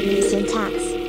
Syntax.